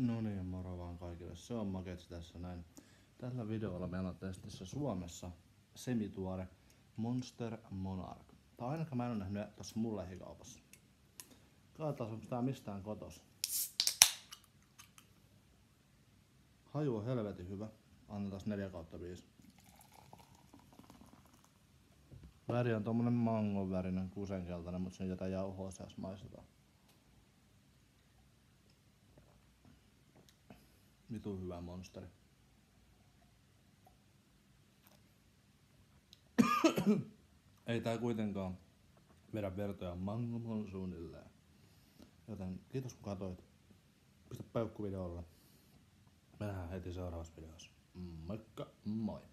No niin, moro vaan kaikille. Se on Maketsi tässä näin. Tällä videolla meillä on testissä Suomessa semituore Monster Monarch. Tai ainakaan mä en ole nähnyt tossa mun lähikaupassa. Katsotaan, onko tää mistään kotos. Haju on helvetin hyvä. Annetaan 4 kautta 5. Väri on tommonen mangon värinen, kusenkeltainen, mutta se on jotain jauhoa seas maistetaan. Vitu hyvä monsteri. Ei tää kuitenkaan vedä vertoja Mangomon suunnilleen. Joten kiitos kun katsoit. Pistä peukku videolle. Me nähdään heti seuraavassa videossa. Moikka, moi!